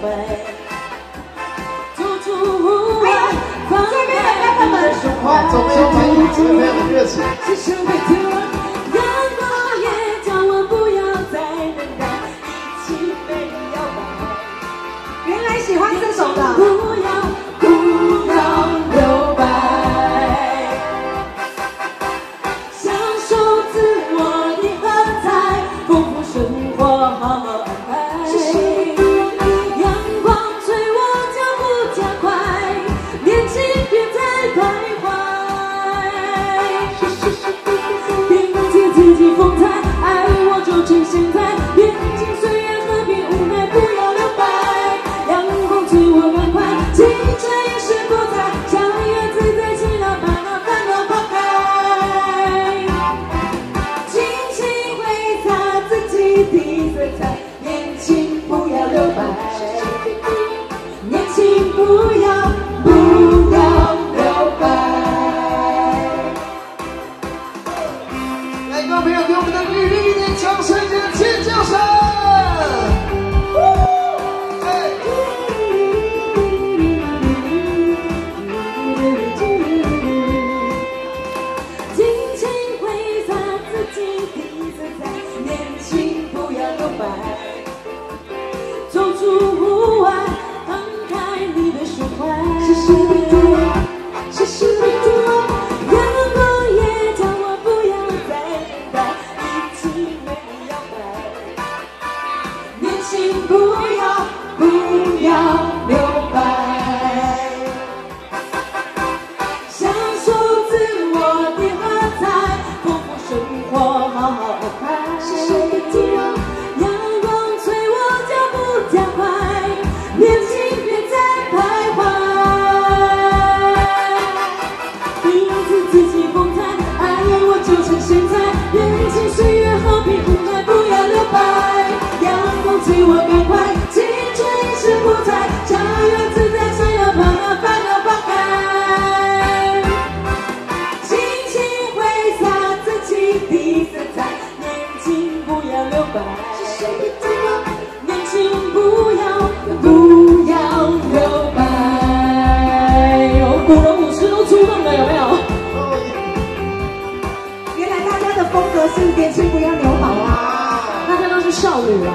会出无畏放开你的手让我们一起我也原来喜欢这首的各位朋友给我们的美丽的女神姐尖叫声尽情挥洒自己的色彩年轻不要留白。是谁的对白年轻不要不要留白。我古龙舞狮都出动了有没有？原来大家的风格是年轻不要留白。啊大家都是少女了